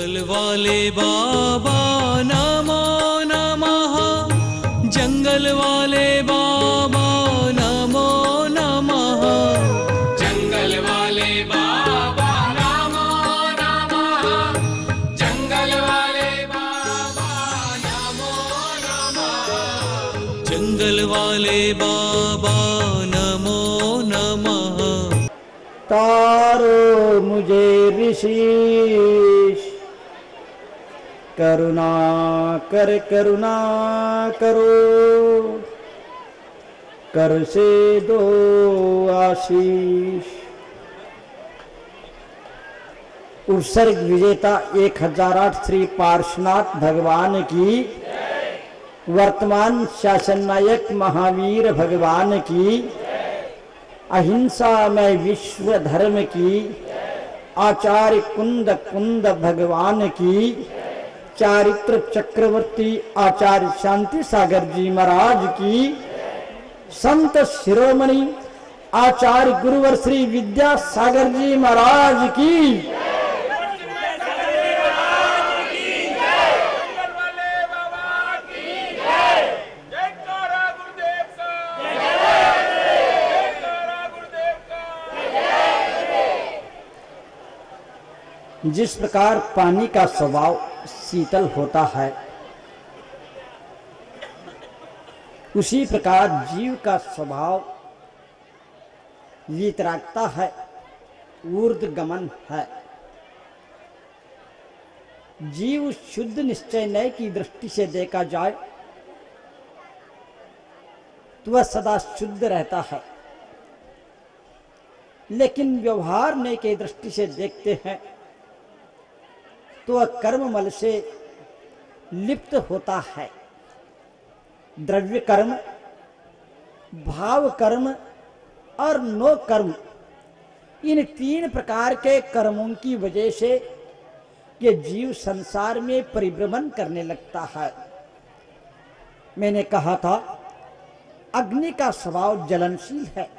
जंगल वाले बाबा, नमो, नमः जंगल वाले बाबा, नमो, नमः जंगल वाले बाबा जंगल वाले बाबा, नमो, नमः वाले बाबा, नमो तारो मुझे ऋषिश करुणा कर, करुणा करो। कर से दो आशीष। उत्सर्ग विजेता एक हज़ार आठ श्री पार्श्वनाथ भगवान की। वर्तमान शासन नायक महावीर भगवान की। अहिंसा में विश्व धर्म की। आचार्य कुंद कुंद भगवान की। चारित्र चक्रवर्ती आचार्य शांति सागर जी महाराज की संत शिरोमणि आचार्य गुरुवर श्री विद्या सागर जी महाराज की जिस प्रकार पानी का स्वभाव शीतल होता है। उसी प्रकार जीव का स्वभाव वीतरागता है, ऊर्ध्वगमन है। जीव शुद्ध निश्चय नय की दृष्टि से देखा जाए तो वह सदा शुद्ध रहता है। लेकिन व्यवहार नय के दृष्टि से देखते हैं तो वह कर्ममल से लिप्त होता है। द्रव्य कर्म, भाव कर्म और नो कर्म, इन तीन प्रकार के कर्मों की वजह से ये जीव संसार में परिभ्रमण करने लगता है। मैंने कहा था, अग्नि का स्वभाव जलनशील है,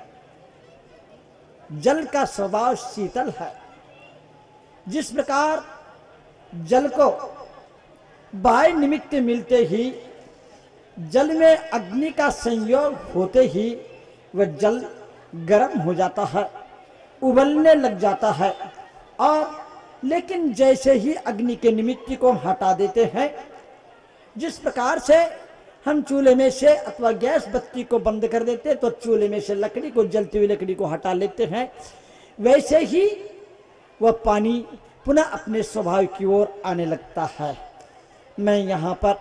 जल का स्वभाव शीतल है। जिस प्रकार जल को बाह्य निमित्त मिलते ही जल में अग्नि का संयोग होते ही वह जल गर्म हो जाता है, उबलने लग जाता है। और लेकिन जैसे ही अग्नि के निमित्त को हटा देते हैं, जिस प्रकार से हम चूल्हे में से अथवा गैस बत्ती को बंद कर देते तो चूल्हे में से लकड़ी को, जलती हुई लकड़ी को हटा लेते हैं। वैसे ही वह पानी पुनः अपने स्वभाव की ओर आने लगता है। मैं यहाँ पर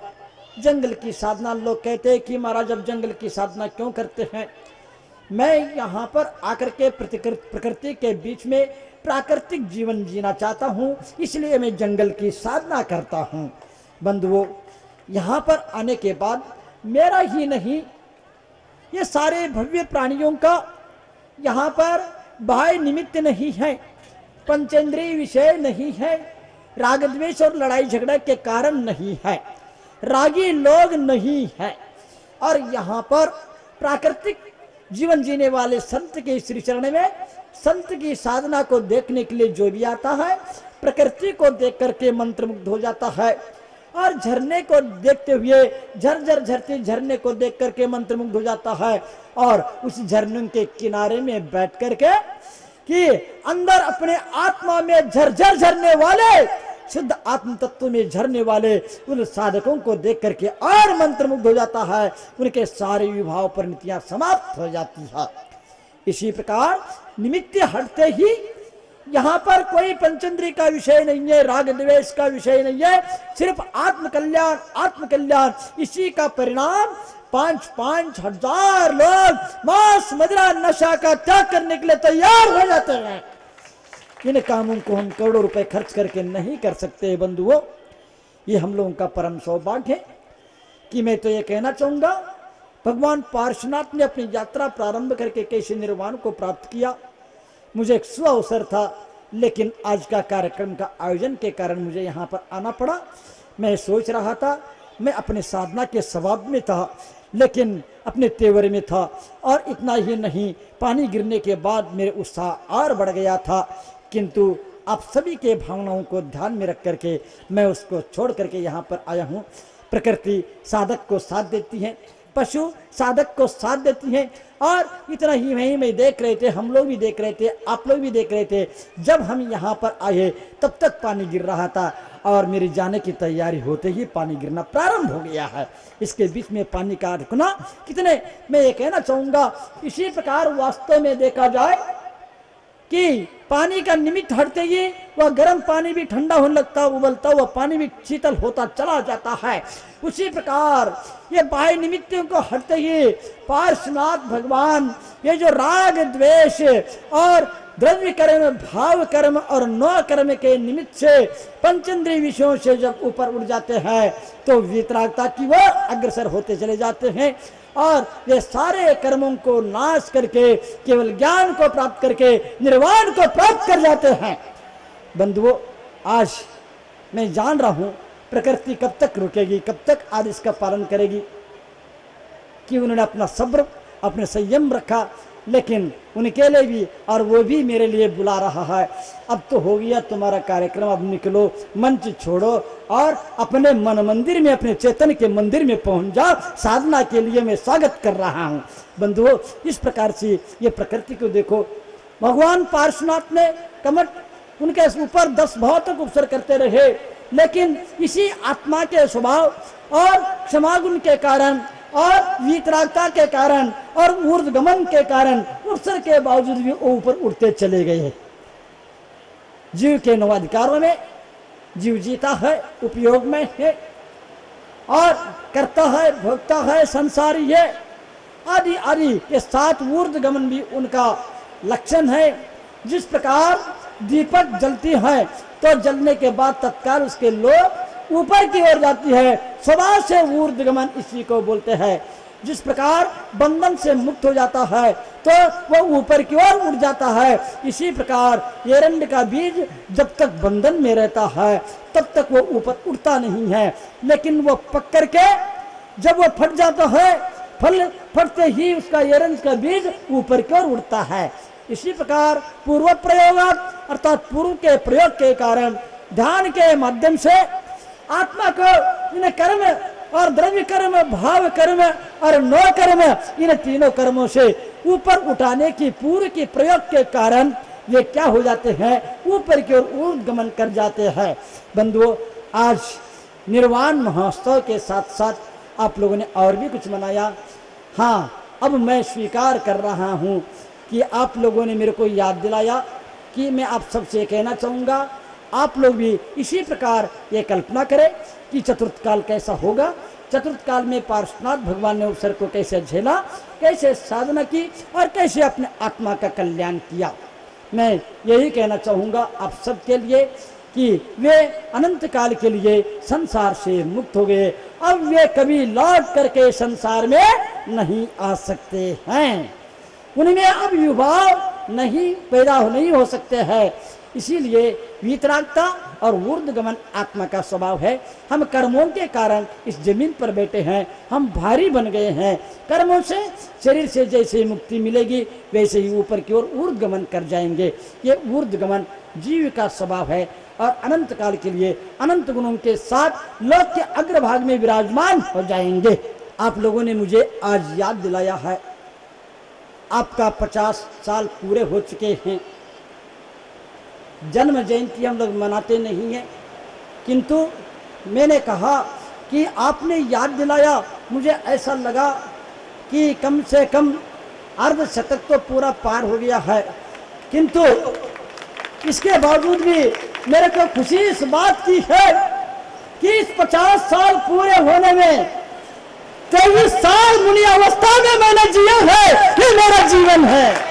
जंगल की साधना लोग कहते हैं कि महाराज, अब जंगल की साधना क्यों करते हैं? मैं यहाँ पर आकर के प्रकृति के बीच में प्राकृतिक जीवन जीना चाहता हूँ, इसलिए मैं जंगल की साधना करता हूँ। बंधुओं, यहाँ पर आने के बाद मेरा ही नहीं, ये सारे भव्य प्राणियों का यहाँ पर बाह्य निमित्त नहीं है। पंचेंद्रीय विषय नहीं है। राग द्वेष और लड़ाई झगड़ा के कारण नहीं है। रागी लोग नहीं है। और यहाँ पर प्राकृतिक जीवन जीने वाले संत के श्री चरण में संत की साधना को देखने के लिए जो भी आता है, प्रकृति को देख करके मंत्र मुग्ध हो जाता है। और झरने को देखते हुए झरझर झरते झरने को देख करके मंत्र मुग्ध हो जाता है। और उस झरने के किनारे में बैठ करके कि अंदर अपने आत्मा में झरझर झरने वाले सिद्ध आत्म तत्व में झरने वाले, उन साधकों को देख करके और मंत्र मुग्ध हो जाता है। उनके सारे विभाव पर नीतियाँ समाप्त हो जाती है। इसी प्रकार निमित्त हटते ही यहाँ पर कोई पंचंद्री का विषय नहीं है राग द्वेष का विषय नहीं है, सिर्फ़ आत्म कल्याण आत्म कल्याण इसी का परिणाम पाँच पाँच हज़ार लोग मांस, मदिरा, नशा का त्याग करने के लिए तैयार हो जाते हैं। इन कामों को हम करोड़ों रुपए खर्च करके नहीं कर सकते बंधुओं। ये हम लोगों का परम सौभाग्य है कि मैं तो ये कहना चाहूँगा, भगवान पार्श्वनाथ ने अपनी यात्रा प्रारंभ करके कैसे निर्वाण को प्राप्त किया। मुझे एक स्व अवसर था, लेकिन आज का कार्यक्रम का आयोजन के कारण मुझे यहाँ पर आना पड़ा। मैं सोच रहा था, मैं अपने साधना के स्वभाव में था, लेकिन अपने तेवर में था और इतना ही नहीं, पानी गिरने के बाद मेरे उत्साह और बढ़ गया था। किंतु आप सभी के भावनाओं को ध्यान में रख करके मैं उसको छोड़ करके यहाँ पर आया हूँ। प्रकृति साधक को साथ देती है, पशु साधक को साथ देती है और इतना ही वहीं में देख रहे थे, हम लोग भी देख रहे थे, आप लोग भी देख रहे थे। जब हम यहाँ पर आए, तब तक पानी गिर रहा था और मेरे जाने की तैयारी होते ही पानी गिरना प्रारंभ हो गया है। इसके बीच में पानी का रुकना कितने, मैं ये कहना चाहूँगा, इसी प्रकार वास्तव में देखा जाए कि पानी का निमित्त हटते ही वह गर्म पानी भी ठंडा होने लगता, उबलता हुआ पानी भी शीतल होता, चला जाता है। उसी प्रकार ये बाह्य निमित्तों को हटते ही पार्श्वनाथ भगवान, ये जो राग द्वेष और द्रव्य कर्म, भाव कर्म और नौ कर्म के निमित्त से पंचेंद्रीय विषयों से जब ऊपर उठ जाते हैं तो वितरागता की ओर अग्रसर होते चले जाते हैं। और ये सारे कर्मों को नाश करके, केवल ज्ञान को प्राप्त करके, निर्वाण को प्राप्त कर जाते हैं। बंधुओं, आज मैं जान रहा हूँ, प्रकृति कब तक रुकेगी, कब तक आदेश का पालन करेगी, कि उन्होंने अपना सब्र, अपने संयम रखा लेकिन उनके लिए भी और वो भी मेरे लिए बुला रहा है। अब तो हो गया तुम्हारा कार्यक्रम, अब निकलो, मंच छोड़ो और अपने मन मंदिर में, अपने चेतन के मंदिर में पहुँच जाओ। साधना के लिए मैं स्वागत कर रहा हूँ। बंधुओं, इस प्रकार से ये प्रकृति को देखो। भगवान पार्श्वनाथ ने कमट उनके ऊपर दस भाव तक उपसर करते रहे, लेकिन इसी आत्मा के स्वभाव और क्षमागुण के कारण और वीतरागता के कारण और ऊर्धगमन के कारण उत्सर के बावजूद भी ऊपर उठते चले गए हैं। जीव के नौ अधिकारों में जीव जीता है, उपयोग में है और करता है, भोगता है, संसारी है। आदि आदि के साथ ऊर्ध गमन भी उनका लक्षण है। जिस प्रकार दीपक जलती है तो जलने के बाद तत्काल उसके लोग ऊपर की ओर जाती है स्वभाव से ऊर्ध गमन इसी को बोलते हैं। जिस प्रकार बंधन से मुक्त हो जाता है तो वह ऊपर की ओर उठ जाता है। इसी प्रकार एरंड का बीज जब तक बंधन में रहता है, तब तक वो ऊपर उठता नहीं है। लेकिन वो पक करके जब वो फट जाता है, फल फटते ही उसका एरंड का बीज ऊपर की ओर उठता है। इसी प्रकार पूर्व प्रयोग अर्थात पूर्व के प्रयोग के कारण, ध्यान के माध्यम से आत्मा को इन कर्म और द्रव्य कर्म, भाव कर्म और नौ कर्म इन तीनों कर्मों से ऊपर उठाने की, पूर्व की प्रयोग के कारण ये क्या हो जाते हैं? ऊपर की ओर ऊर्धगमन कर जाते हैं। बंधुओं, आज निर्वाण महोत्सव के साथ साथ आप लोगों ने और भी कुछ मनाया। हाँ अब मैं स्वीकार कर रहा हूँ कि आप लोगों ने मेरे को याद दिलाया कि मैं आप सबसे कहना चाहूँगा आप लोग भी इसी प्रकार ये कल्पना करें कि चतुर्थ काल कैसा होगा। चतुर्थ काल में पार्श्वनाथ भगवान ने अवसर को कैसे झेला, कैसे साधना की और कैसे अपने आत्मा का कल्याण किया। मैं यही कहना चाहूँगा आप सबके लिए कि वे अनंत काल के लिए संसार से मुक्त हो गए, अब वे कभी लौट करके संसार में नहीं आ सकते हैं। उनमें अब युवाव नहीं, पैदा नहीं हो सकते हैं। इसीलिए वितरागता और ऊर्धगमन आत्मा का स्वभाव है। हम कर्मों के कारण इस ज़मीन पर बैठे हैं। हम भारी बन गए हैं। कर्मों से, शरीर से जैसे मुक्ति मिलेगी, वैसे ही ऊपर की ओर ऊर्धगमन कर जाएँगे। ये ऊर्धगमन जीव का स्वभाव है और अनंत काल के लिए अनंत गुणों के साथ लोक के अग्रभाग में विराजमान हो जाएँगे। आप लोगों ने मुझे आज याद दिलाया है। आपका पचास साल पूरे हो चुके हैं। जन्म जयंती हम लोग मनाते नहीं हैं। किंतु मैंने कहा कि आपने याद दिलाया, मुझे ऐसा लगा कि कम से कम अर्ध शतक तो पूरा पार हो गया है। किंतु इसके बावजूद भी मेरे को खुशी इस बात की है कि इस पचास साल पूरे होने में, तेईस साल मुनि अवस्था में मैंने जिया है ये मेरा जीवन है।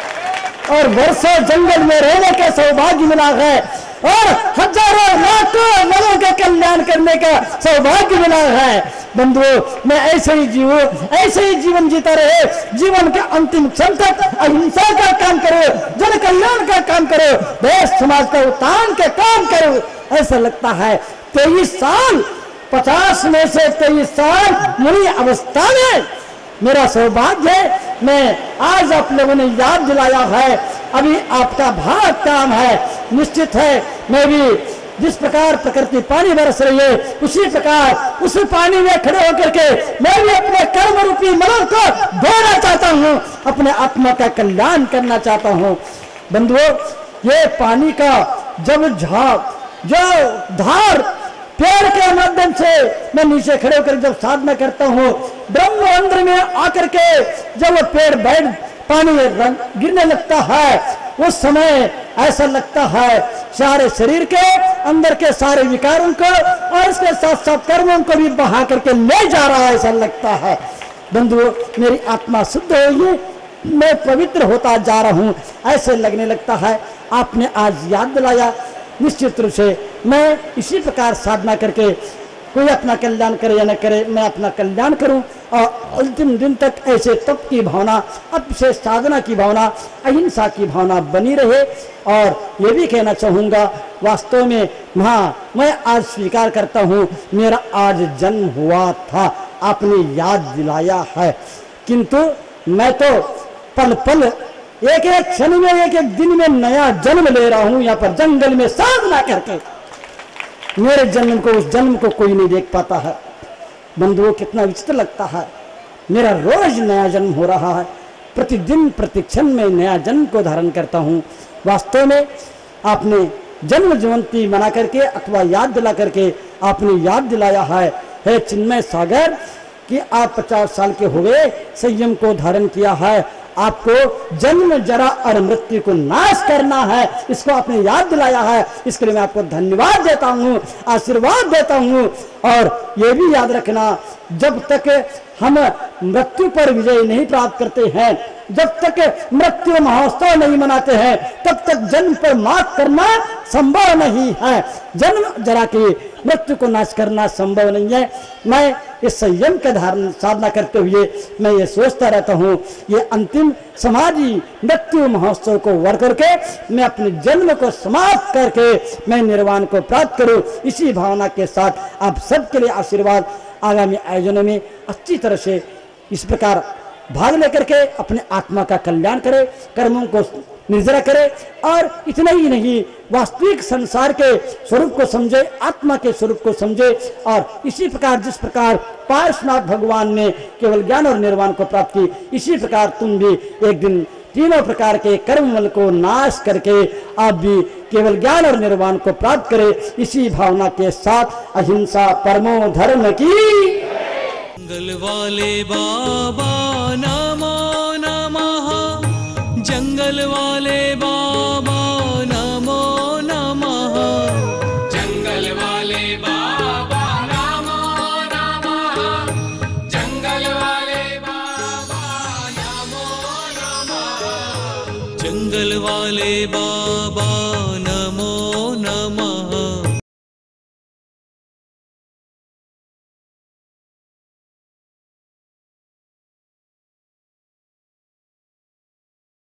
और वर्षों जंगल में रहने का सौभाग्य मिला है। और हज़ारों लाखों लोगों का कल्याण करने का सौभाग्य मिला है। बंधुओं मैं ऐसे ही जीवो, ऐसे ही जीवन जीता रहे। जीवन के अंतिम क्षण तक अहिंसा का काम करो, जन कल्याण का काम करो, देश, समाज का उत्थान का काम करो, ऐसा लगता है। तेईस साल, पचास में से तेईस साल मुनि अवस्था में मेरा सौभाग्य है, मैं आज आप लोगों ने याद दिलाया है। अभी आपका भाग काम है, निश्चित है, मैं भी जिस प्रकार प्रकृति पानी बरस रही है, उसी प्रकार उस पानी में खड़े होकर के मैं भी अपने कर्म रूपी मरण को धोना चाहता हूँ, अपने आत्मा का कल्याण करना चाहता हूँ। बंधुओं, ये पानी का जब झाग, जो धार पेड़ के माध्यम से मैं नीचे खड़े होकर जब साधना करता हूँ, ब्रह्म अंदर में आकर के जब वो पेड़ बैठ, पानी गिरने लगता है उस समय ऐसा लगता है, सारे शरीर के अंदर के सारे विकारों को और इसके साथ साथ कर्मों को भी बहा करके ले जा रहा है, ऐसा लगता है। बंधुओं, मेरी आत्मा शुद्ध होगी मैं पवित्र होता जा रहा हूँ, ऐसे लगने लगता है, आपने आज याद दिलाया निश्चित रूप से मैं इसी प्रकार साधना करके कोई अपना कल्याण करे या न करे, मैं अपना कल्याण करूँ और अंतिम दिन तक ऐसे तप की भावना अब से साधना की भावना, अहिंसा की भावना बनी रहे। और ये भी कहना चाहूँगा, वास्तव में हाँ मैं आज स्वीकार करता हूँ, मेरा आज जन्म हुआ था, आपने याद दिलाया है। किंतु मैं तो पल पल एक एक क्षण में, एक एक दिन में नया जन्म ले रहा हूँ, यहाँ पर जंगल में साधना करके। मेरे जन्म को, उस जन्म को कोई नहीं देख पाता है। बंधुओं, कितना विचित्र लगता है। मेरा रोज नया जन्म हो रहा है। प्रतिदिन, प्रतिक्षण में नया जन्म को धारण करता हूँ। वास्तव में आपने जन्म जयंती मना करके, अथवा याद दिला करके आपने याद दिलाया है। हे चिन्मय सागर, कि आप पचास साल के हो गए, संयम को धारण किया है। आपको जन्म, जरा और मृत्यु को नाश करना है। इसको आपने याद दिलाया है। इसके लिए मैं आपको धन्यवाद देता हूँ, आशीर्वाद देता हूँ। और ये भी याद रखना, जब तक हम मृत्यु पर विजय नहीं प्राप्त करते हैं। जब तक मृत्यु महोत्सव नहीं मनाते हैं, तब तक जन्म पर मात करना संभव नहीं है। जन्म जरा की मृत्यु को नाश करना संभव नहीं है। मैं इस संयम का धारण साधना करते हुए मैं ये सोचता रहता हूँ, ये अंतिम समाजी मृत्यु महोत्सव को वर करके मैं अपने जन्म को समाप्त करके मैं निर्वाण को प्राप्त करूँ। इसी भावना के साथ आप सबके लिए आशीर्वाद। आगामी आयोजनों में अच्छी तरह से इस प्रकार भाग लेकर के अपने आत्मा का कल्याण करे, कर्मों को निर्जरा करे और इतना ही नहीं, वास्तविक संसार के स्वरूप को समझे, आत्मा के स्वरूप को समझे और इसी प्रकार जिस प्रकार पार्श्वनाथ भगवान ने केवल ज्ञान और निर्वाण को प्राप्त की, इसी प्रकार तुम भी एक दिन तीनों प्रकार के कर्ममल को नाश करके आप भी केवल ज्ञान और निर्वाण को प्राप्त करे, इसी भावना के साथ अहिंसा परमो धर्म की। जंगल वाले बाबा, नमो नमः जंगल वाले